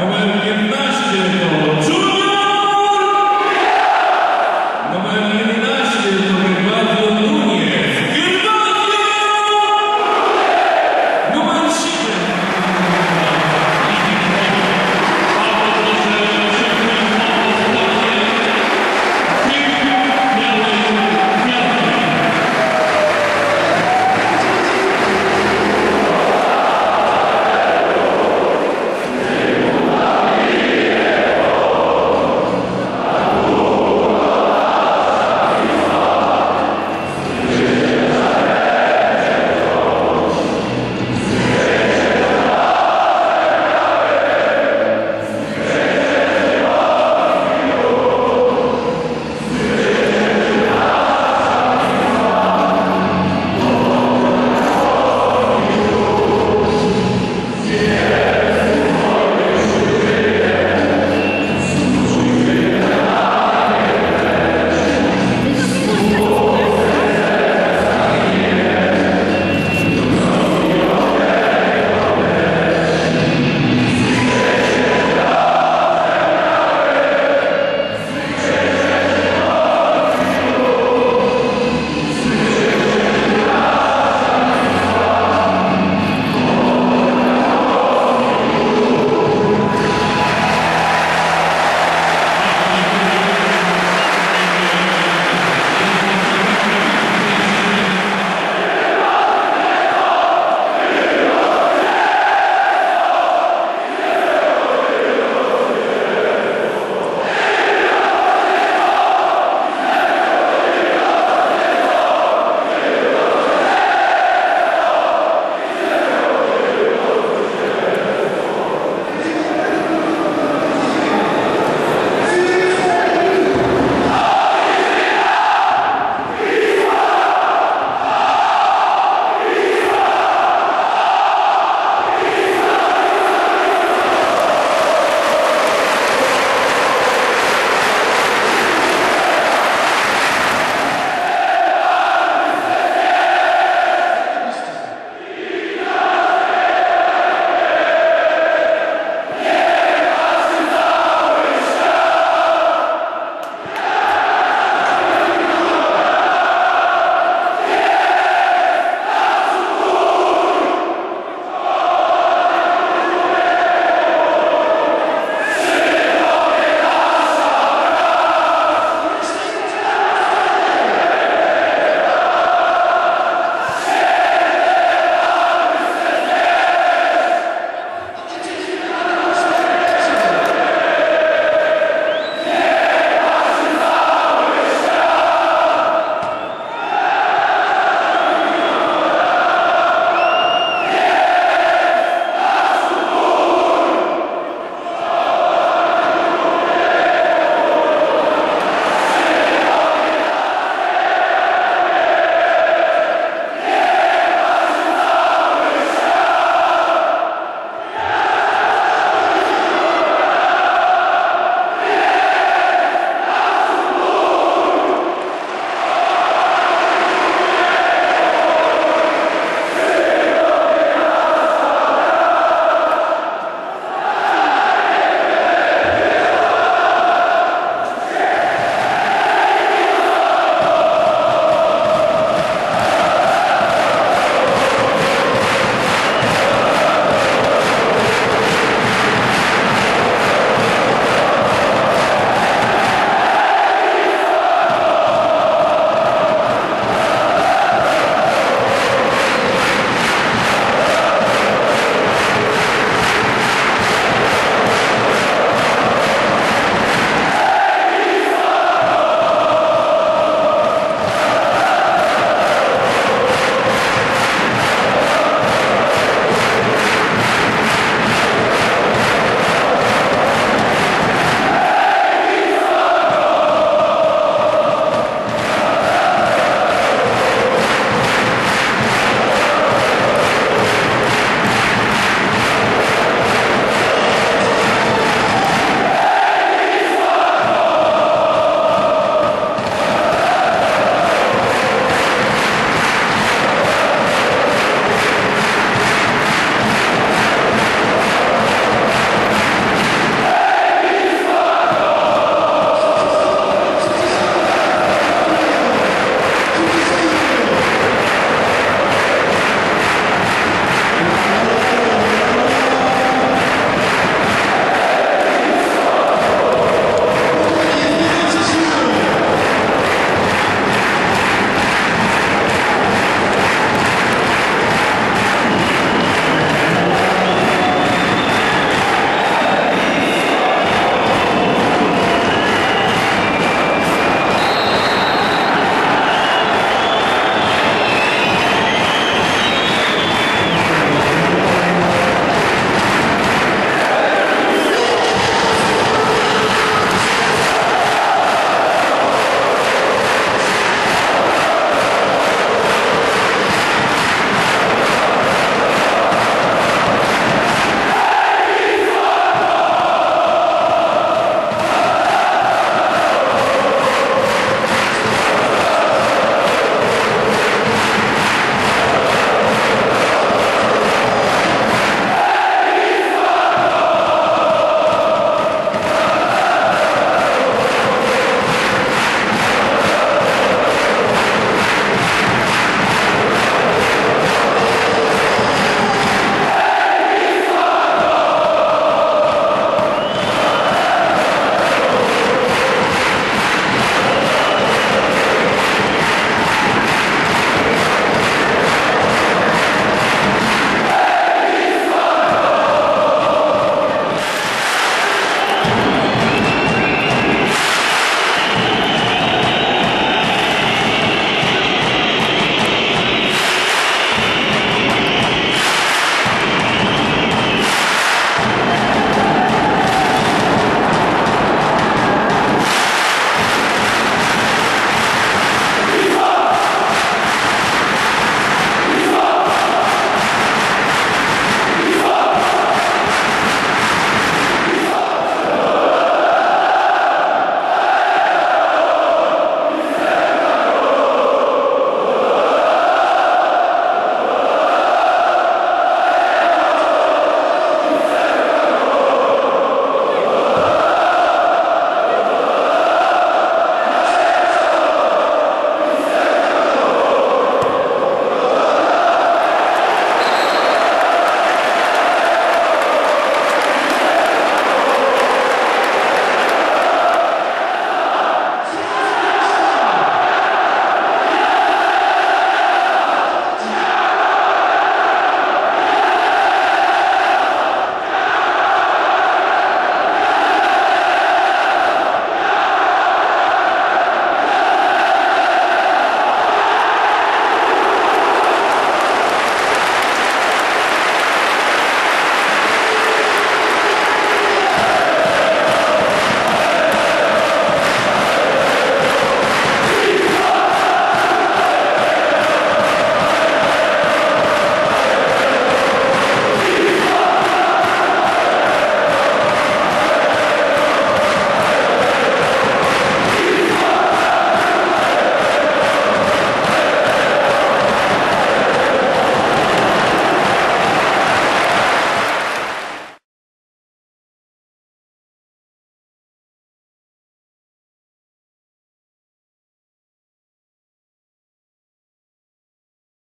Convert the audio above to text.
Номер 15 Джуниор! Номер 15